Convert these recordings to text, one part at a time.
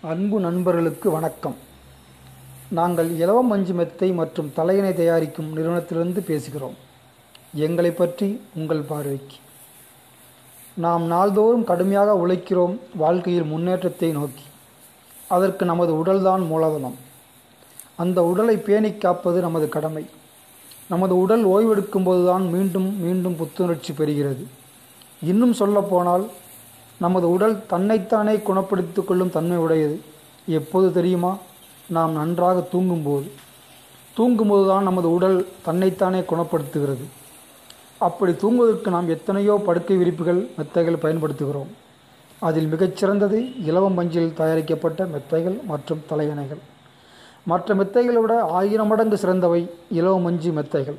அன்பு நண்பர்களுக்கு வணக்கம். நாங்கள் இலவம் மஞ்சு மெத்தை மற்றும் தலையணை தயாரிக்கும் நிறுவனத்திலிருந்து பேசுகிறோம். எங்களை பற்றி உங்கள் பார்வைக்கு. நாம் நாள்தோறும் கடுமையாக உழைக்கிறோம் வாழ்க்கையில் முன்னேற்றத்தை நோக்கி. அதற்கு நமது உடல்தான் மூலதனம். அந்த உடலை பேணிக் காப்பது நமது கடமை. நமது உடல் ஓய்வெடுக்கும் போதுதான் மீண்டும் மீண்டும் புத்துணர்ச்சி பெறுகிறது. இன்னும் சொல்லப்போனால் நமது உடல் தன்னைத்தானே குணப்படுத்திக் கொள்ளும் தன்மை உடையது. எப்போது தெரியுமா? நாம் நன்றாக தூங்கும்போது. தூங்கும்போது தான் நமது உடல் தன்னைத்தானே குணப்படுத்துகிறது. அப்படி தூங்குவதற்கு நாம் எத்தனையோ படுக்கை விரிப்புகள் மெத்தைகள் பயன்படுத்துகிறோம். அதில் மிகச்சிறந்தது இலவம் மஞ்சில் தயாரிக்கப்பட்ட மெத்தைகள் மற்றும் தலையணைகள். மற்ற மெத்தைகளை விட ஆயிரம் மடங்கு சிறந்தவை இலவ மஞ்சு மெத்தைகள்.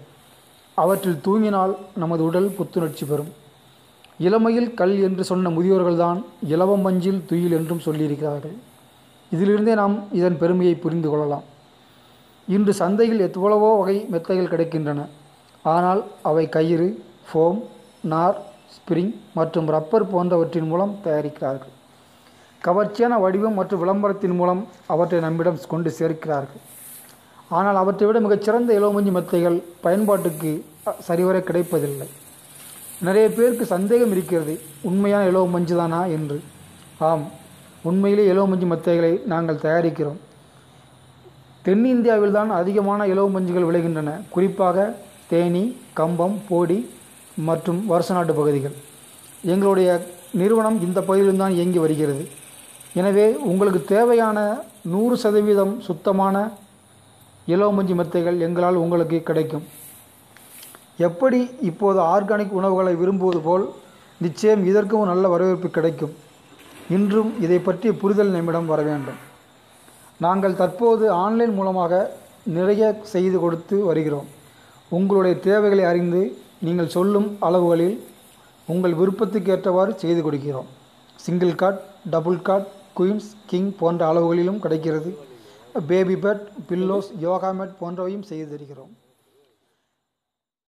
அவற்றில் தூங்கினால் நமது உடல் புத்துணர்ச்சி பெறும். இளமையில் கல் என்று சொன்ன முதியோர்கள்தான் இலவம் மஞ்சில் துயில் என்றும் சொல்லியிருக்கிறார்கள். இதிலிருந்தே நாம் இதன் பெருமையை புரிந்து கொள்ளலாம். இன்று சந்தையில் எவ்வளவோ வகை மெத்தைகள் கிடைக்கின்றன. ஆனால் அவை கயிறு ஃபோம் நார் ஸ்ப்ரிங் மற்றும் ரப்பர் போன்றவற்றின் மூலம் தயாரிக்கிறார்கள். கவர்ச்சியான வடிவம் மற்றும் விளம்பரத்தின் மூலம் அவற்றை நம்மிடம் கொண்டு சேர்க்கிறார்கள். ஆனால் அவற்றை விட மிகச்சிறந்த இலவமஞ்சி மெத்தைகள் பயன்பாட்டுக்கு சரிவர கிடைப்பதில்லை. நிறைய பேருக்கு சந்தேகம் இருக்கிறது. உண்மையான இலவ மஞ்சு தானா என்று. ஆம் உண்மையிலே இலவ மஞ்சு மெத்தைகளை நாங்கள் தயாரிக்கிறோம். தென்னிந்தியாவில் தான் அதிகமான இலவ மஞ்சுகள் விளைகின்றன. குறிப்பாக தேனி கம்பம் போடி மற்றும் வருஷநாட்டு பகுதிகள். எங்களுடைய நிறுவனம் இந்த பகுதியிலும் தான் இயங்கி வருகிறது. எனவே உங்களுக்கு தேவையான நூறு சதவீதம் சுத்தமான இலவ மஞ்சு மெத்தைகள் எங்களால் உங்களுக்கு கிடைக்கும். எப்படி இப்போது ஆர்கானிக் உணவுகளை விரும்புவது போல் நிச்சயம் இதற்கும் நல்ல வரவேற்பு கிடைக்கும். இன்றும் இதை பற்றிய புரிதல் நம்மிடம் வர வேண்டும். நாங்கள் தற்போது ஆன்லைன் மூலமாக நிறைய செய்து கொடுத்து வருகிறோம். உங்களுடைய தேவைகளை அறிந்து நீங்கள் சொல்லும் அளவுகளில் உங்கள் விருப்பத்துக்கு ஏற்றவாறு செய்து கொடுக்கிறோம். Single cot double cot queens king போன்ற அளவுகளிலும் கிடைக்கிறது. Baby bed pillows yoga mat போன்றவையும் செய்து தருகிறோம்.